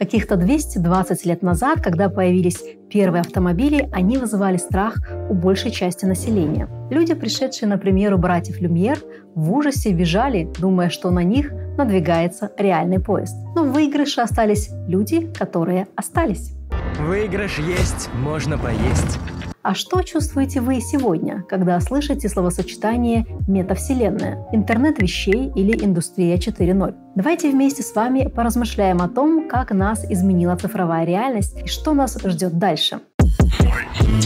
Каких-то 220 лет назад, когда появились первые автомобили, они вызывали страх у большей части населения. Люди, пришедшие на примеру братьев Люмьер, в ужасе бежали, думая, что на них надвигается реальный поезд. Но в выигрыше остались люди, которые остались. Выигрыш есть, можно поесть. А что чувствуете вы сегодня, когда слышите словосочетание «метавселенная», «интернет вещей» или «индустрия 4.0»? Давайте вместе с вами поразмышляем о том, как нас изменила цифровая реальность и что нас ждет дальше.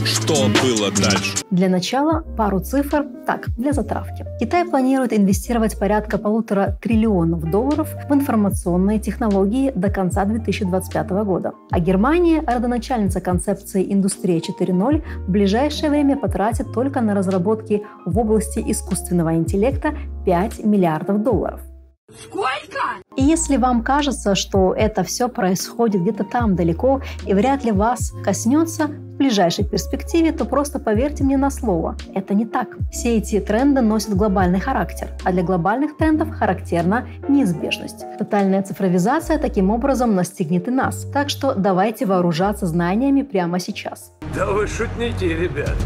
Что было дальше? Для начала пару цифр, так, для затравки. Китай планирует инвестировать порядка полутора триллионов долларов в информационные технологии до конца 2025 года. А Германия, родоначальница концепции «Индустрия 4.0», в ближайшее время потратит только на разработки в области искусственного интеллекта 5 миллиардов долларов. Сколько? И если вам кажется, что это все происходит где-то там далеко и вряд ли вас коснется в ближайшей перспективе, то просто поверьте мне на слово. Это не так. Все эти тренды носят глобальный характер, а для глобальных трендов характерна неизбежность. Тотальная цифровизация таким образом настигнет и нас. Так что давайте вооружаться знаниями прямо сейчас. Да вы шутники, ребят.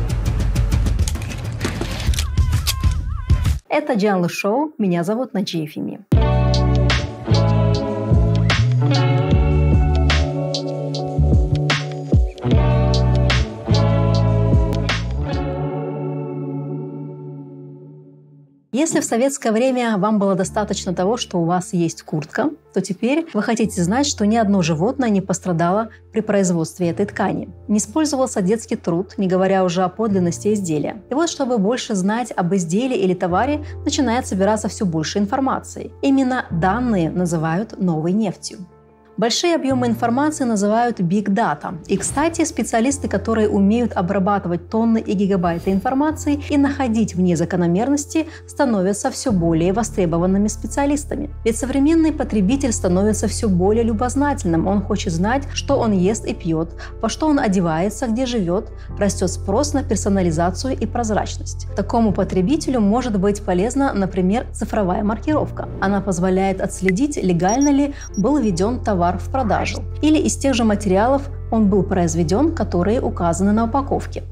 Это Джанлы Шоу, меня зовут Наджия Фими. Если в советское время вам было достаточно того, что у вас есть куртка, то теперь вы хотите знать, что ни одно животное не пострадало при производстве этой ткани. Не использовался детский труд, не говоря уже о подлинности изделия. И вот, чтобы больше знать об изделии или товаре, начинает собираться все больше информации. Именно данные называют новой нефтью. Большие объемы информации называют Big Data. И, кстати, специалисты, которые умеют обрабатывать тонны и гигабайты информации и находить в ней закономерности, становятся все более востребованными специалистами. Ведь современный потребитель становится все более любознательным. Он хочет знать, что он ест и пьет, во что он одевается, где живет. Растет спрос на персонализацию и прозрачность. Такому потребителю может быть полезна, например, цифровая маркировка. Она позволяет отследить, легально ли был введен товар товар в продажу. Или из тех же материалов он был произведен, которые указаны на упаковке.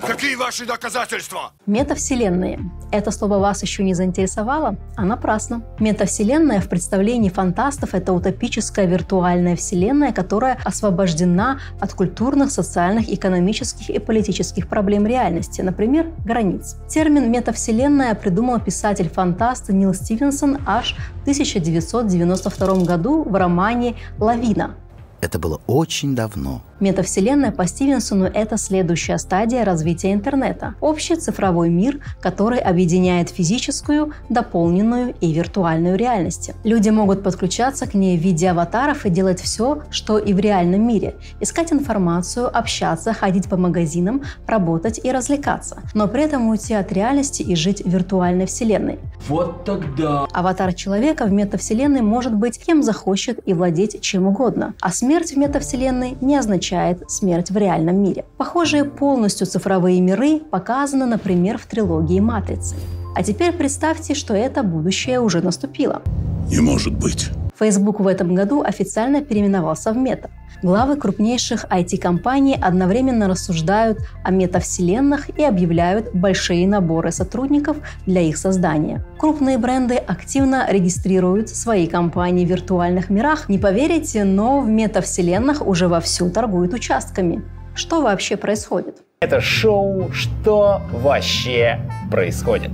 Какие ваши доказательства? Метавселенные. Это слово вас еще не заинтересовало? А напрасно. Метавселенная в представлении фантастов – это утопическая виртуальная вселенная, которая освобождена от культурных, социальных, экономических и политических проблем реальности, например, границ. Термин «метавселенная» придумал писатель-фантаст Нил Стивенсон аж в 1992 году в романе «Лавина», это было очень давно. Метавселенная по Стивенсону – это следующая стадия развития интернета. Общий цифровой мир, который объединяет физическую, дополненную и виртуальную реальности. Люди могут подключаться к ней в виде аватаров и делать все, что и в реальном мире. Искать информацию, общаться, ходить по магазинам, работать и развлекаться. Но при этом уйти от реальности и жить в виртуальной вселенной. Вот тогда... Аватар человека в метавселенной может быть кем захочет и владеть чем угодно. А смерть в метавселенной не означает означает смерть в реальном мире. Похожие полностью цифровые миры показаны, например, в трилогии «Матрицы». А теперь представьте, что это будущее уже наступило. Не может быть. Facebook в этом году официально переименовался в Мета. Главы крупнейших IT-компаний одновременно рассуждают о метавселенных и объявляют большие наборы сотрудников для их создания. Крупные бренды активно регистрируют свои компании в виртуальных мирах. Не поверите, но в метавселенных уже вовсю торгуют участками. Что вообще происходит? Это шоу «Что вообще происходит?»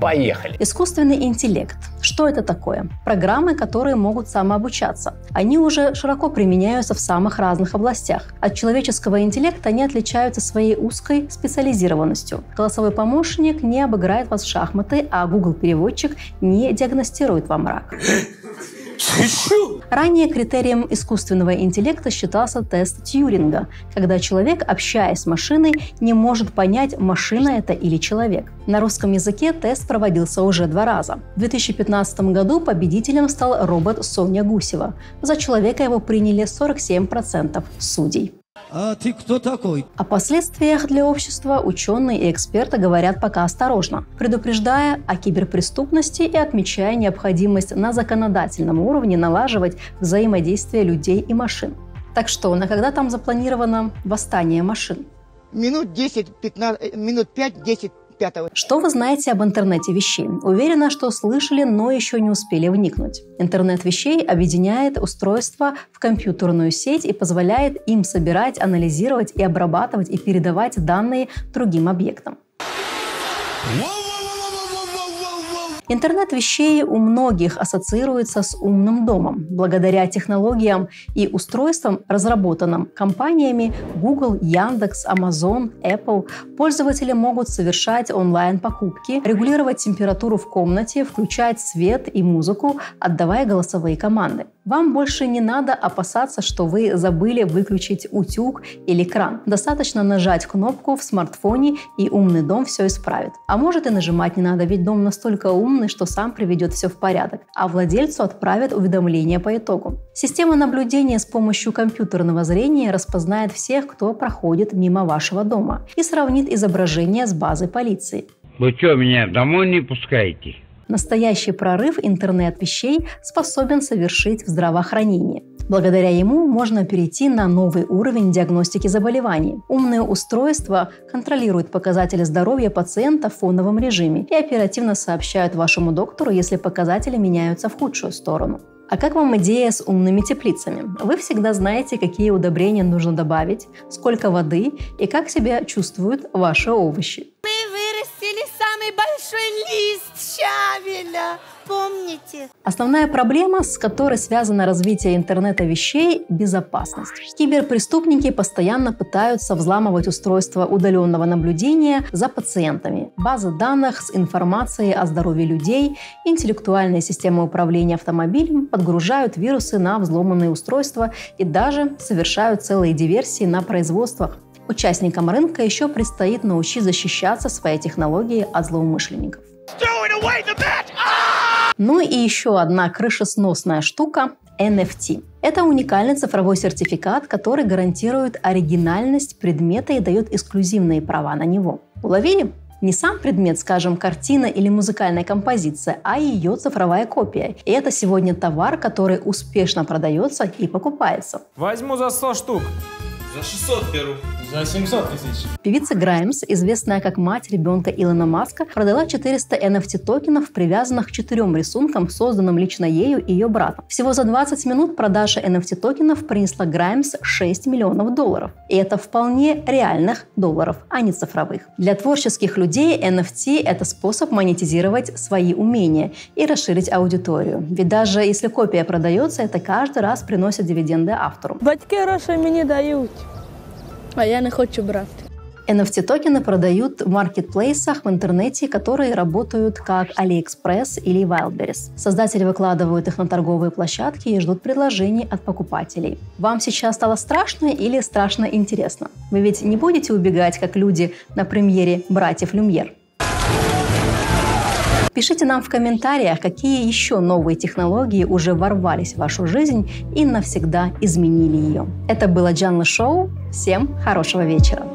Поехали! Искусственный интеллект. Что это такое? Программы, которые могут самообучаться. Они уже широко применяются в самых разных областях. От человеческого интеллекта они отличаются своей узкой специализированностью. Голосовой помощник не обыграет вас в шахматы, а Google переводчик не диагностирует вам рак. Ранее критерием искусственного интеллекта считался тест Тьюринга, когда человек, общаясь с машиной, не может понять, машина это или человек. На русском языке тест проводился уже два раза. В 2015 году победителем стал робот Соня Гусева. За человека его приняли 47% судей. А ты кто такой? О последствиях для общества ученые и эксперты говорят пока осторожно, предупреждая о киберпреступности и отмечая необходимость на законодательном уровне налаживать взаимодействие людей и машин. Так что, на когда там запланировано восстание машин? Минут 10-15, минут 5-10 пятого. Что вы знаете об интернете вещей? Уверена, что слышали, но еще не успели вникнуть. Интернет вещей объединяет устройства в компьютерную сеть и позволяет им собирать, анализировать и обрабатывать и передавать данные другим объектам. Интернет вещей у многих ассоциируется с умным домом. Благодаря технологиям и устройствам, разработанным компаниями Google, Яндекс, Amazon, Apple, пользователи могут совершать онлайн-покупки, регулировать температуру в комнате, включать свет и музыку, отдавая голосовые команды. Вам больше не надо опасаться, что вы забыли выключить утюг или кран. Достаточно нажать кнопку в смартфоне, и умный дом все исправит. А может и нажимать не надо, ведь дом настолько умный, что сам приведет все в порядок, а владельцу отправят уведомление по итогу. Система наблюдения с помощью компьютерного зрения распознает всех, кто проходит мимо вашего дома и сравнит изображение с базой полиции. Вы что, меня домой не пускаете? Настоящий прорыв интернет-вещей способен совершить в здравоохранении. Благодаря ему можно перейти на новый уровень диагностики заболеваний. Умные устройства контролируют показатели здоровья пациента в фоновом режиме и оперативно сообщают вашему доктору, если показатели меняются в худшую сторону. А как вам идея с умными теплицами? Вы всегда знаете, какие удобрения нужно добавить, сколько воды и как себя чувствуют ваши овощи. Мы вырастили самый большой лист щавеля. Помните? Основная проблема, с которой связано развитие интернета вещей – безопасность. Киберпреступники постоянно пытаются взламывать устройства удаленного наблюдения за пациентами, базы данных с информацией о здоровье людей, интеллектуальные системы управления автомобилем подгружают вирусы на взломанные устройства и даже совершают целые диверсии на производствах. Участникам рынка еще предстоит научить защищаться своей технологией от злоумышленников. Ну и еще одна крышесносная штука – NFT. Это уникальный цифровой сертификат, который гарантирует оригинальность предмета и дает эксклюзивные права на него. Уловили? Не сам предмет, скажем, картина или музыкальная композиция, а ее цифровая копия. И это сегодня товар, который успешно продается и покупается. Возьму за 100 штук. За 600 беру. За 700 тысяч. Певица Граймс, известная как мать ребенка Илона Маска, продала 400 NFT-токенов, привязанных к четырем рисункам, созданным лично ею и ее братом. Всего за 20 минут продажа NFT-токенов принесла Граймс 6 миллионов долларов. И это вполне реальных долларов, а не цифровых. Для творческих людей NFT – это способ монетизировать свои умения и расширить аудиторию. Ведь даже если копия продается, это каждый раз приносит дивиденды автору. Батьки гроші мені дають, а я не хочу брати. NFT-токены продают в маркетплейсах в интернете, которые работают как AliExpress или Wildberries. Создатели выкладывают их на торговые площадки и ждут предложений от покупателей. Вам сейчас стало страшно или страшно интересно? Вы ведь не будете убегать, как люди на премьере «Братьев Люмьер». Пишите нам в комментариях, какие еще новые технологии уже ворвались в вашу жизнь и навсегда изменили ее. Это было Джанна Шоу. Всем хорошего вечера.